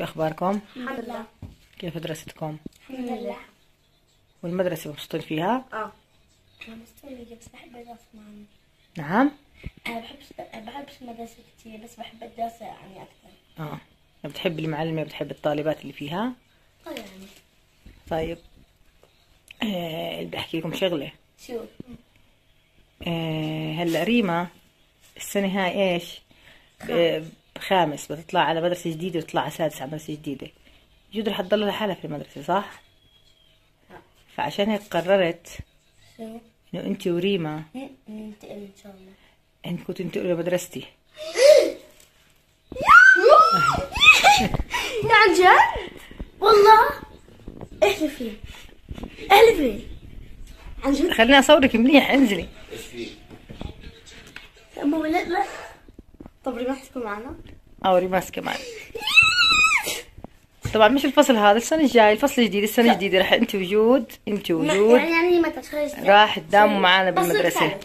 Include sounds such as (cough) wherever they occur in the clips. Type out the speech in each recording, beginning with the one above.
شو أخباركم؟ الحمد لله كيف دراستكم؟ الحمد لله والمدرسة مبسوطين فيها؟ آه أنا مستوي بس بحب الدراسة معنا نعم؟ أنا بحب بحبش المدرسة كتير بس بحب الدراسة يعني أكثر آه بتحب المعلمة بتحب الطالبات اللي فيها؟ آه يعني طيب آه بدي أحكي لكم شغلة شو آه هلا ريما السنة هاي إيش؟ خامس بتطلع على مدرسة جديدة وتطلع على سادس على مدرسة جديدة. جود رح تضل لحالها في المدرسة صح؟ فعشان هيك قررت شو إنه أنت وريما ننتقل إن شاء الله. إنكم تنتقلوا لمدرستي. (laughs) عن جد؟ والله؟ احلفي احلفي عن جد؟ خليني أصورك منيح انزلي. أما لا لا. طب ريما تكون معنا؟ أو ريماس كمان طبعا مش الفصل هذا السنة الجاي الفصل الجديد السنة الجديدة رح أنت وجود أنت وجود. يعني يعني متى تخرج راح تداوموا معنا بس بالمدرسة. الثالث.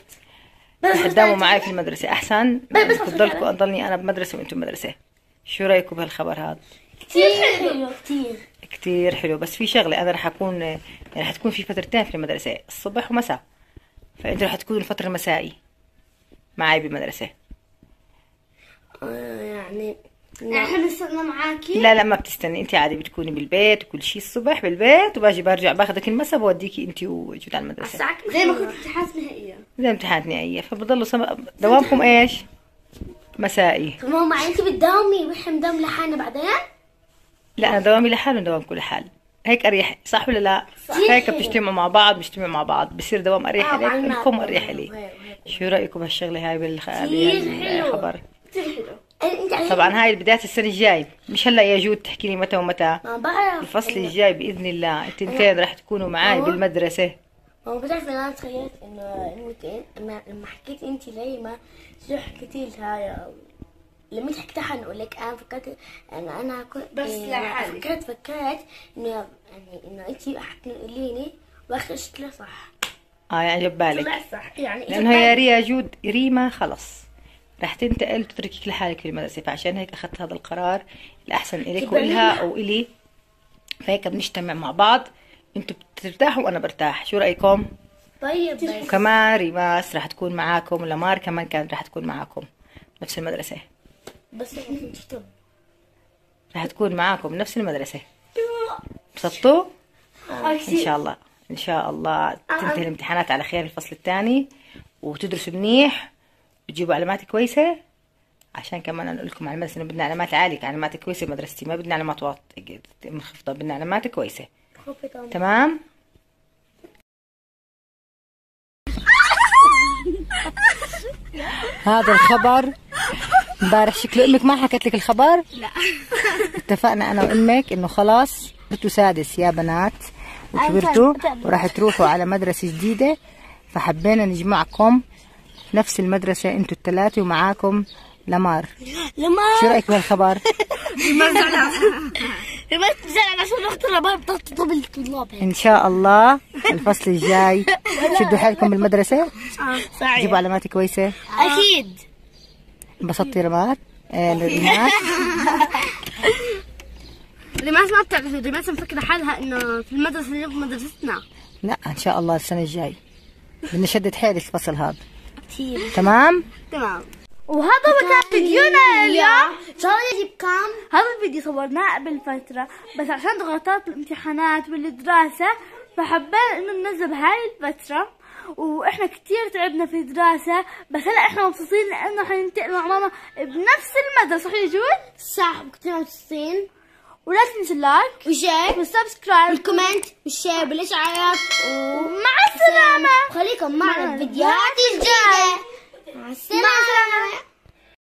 رح تداوموا معي في المدرسة. أحسن. بس- بس تضلكم الثالث. أضلني أنا بمدرسة وأنتم بمدرسة. شو رأيكم بهالخبر هذا؟ كتير حلو. كتير. كتير حلو. بس في شغلة أنا رح أكون يعني رح تكون في فترتين في المدرسة الصبح ومساء. فأنت رح تكون الفترة المسائي معي بالمدرسة. يعني إحنا بنستنى معاكي لا لا ما بتستني انت عادي بتكوني بالبيت وكل شيء الصبح بالبيت وباجي برجع باخذك المساء بوديكي انت وجود على كم زي ما كنت امتحانات نهائية زي امتحانات نهائية فبضلوا سم... دوامكم إيش؟ مسائي طب ماما انت بتداومي وإحنا نداوم لحالنا بعدين؟ لا أنا دوامي لحال ودوامكم لحال هيك أريح صح ولا لا؟ صحيح. هيك بتجتمعوا مع بعض بنجتمع مع بعض بصير دوام أريح آه، عليك الماء. أريح لي. شو رأيكم بهالشغلة هاي بالخ... بالخبر؟ كتير حلو انت عارفة- طبعا هاي بداية السنة الجاي. مش هلأ يا جود تحكي لي متى ومتى. ما بعرف. الفصل الجاي بإذن الله. التنتين راح تكونوا معي. بالمدرسة. ما بتعرف أنا تخيلت إنه لما لما حكيت إنت لي ما شو حكيتي لها؟ لما حكيتها حنقول لك أنا فكرت أنا أنا كنت بس إيه، لحالك. فكرت فكرت إنه يعني إنه أنت حتنقليني واخرجت له صح. آه يعني جاب بالك طلع صح. يعني لأنه يا ريا جود ريما خلص. رح تنتقل وتتركك لحالك في المدرسة. فعشان هيك أخذت هذا القرار الأحسن الك تبقى وإلها منها. أو إلي. فهيك بنجتمع مع بعض. أنتوا بترتاحوا وأنا برتاح. شو رأيكم؟ طيب بس. وكمان ريماس رح تكون معاكم. ولمار كمان كانت رح تكون معاكم. نفس المدرسة. بس رح تكون معاكم نفس المدرسة. (laughs) انبسطتوا إن شاء الله. إن شاء الله تنتهي الامتحانات على خير الفصل الثاني. وتدرسوا منيح. وتجيبوا علامات كويسة؟ عشان كمان أنا لكم على المدرسة إنه بدنا علامات عالية علامات كويسة بمدرستي ما بدنا علامات واط منخفضه بدنا علامات كويسة. تمام؟ (laughs) هذا الخبر. امبارح شكله أمك ما حكت لك الخبر؟ لا. اتفقنا أنا وأمك إنه خلاص صرتوا سادس يا بنات. وكبرتوا وراح تروحوا على مدرسة جديدة. فحبينا نجمعكم نفس المدرسة أنتوا الثلاثة ومعاكم لمار. لما شو رأيك بهالخبر؟ (laughs) لما تزعل (laughs) عشان الاخت الربايب بتطلب الطلاب. إن شاء الله الفصل الجاي. شدوا حيلكم بالمدرسة؟ صحيح. جيبوا علامات كويسة. أكيد. انبسطتي رمات؟ آه ريمات؟ ريماس (laughs) ما بتعرف ريماس مفكرة حالها إنه في المدرسة اللي في مدرستنا. لا إن شاء الله السنة الجاي. بدنا نشدد حيل الفصل هذا. كثير تمام؟ تمام. وهذا هو كان فيديونا اليوم. إن شاء الله يعجبكم؟ هذا الفيديو صورناه قبل فترة بس عشان ضغطات الامتحانات والدراسة فحبينا إنه ننزل بهاي الفترة. وإحنا كتير تعبنا في الدراسة بس هلا إحنا مبسوطين لأنه حننتقل مع ماما بنفس المدرسة صحيح جود؟ صح كتير مبسوطين. ولا تنسوا ال like وال share وال subscribe وال comment وال share والاشعارات ومع السلامة. خليكم معنا الفيديوهات الجاية. مع السلامة.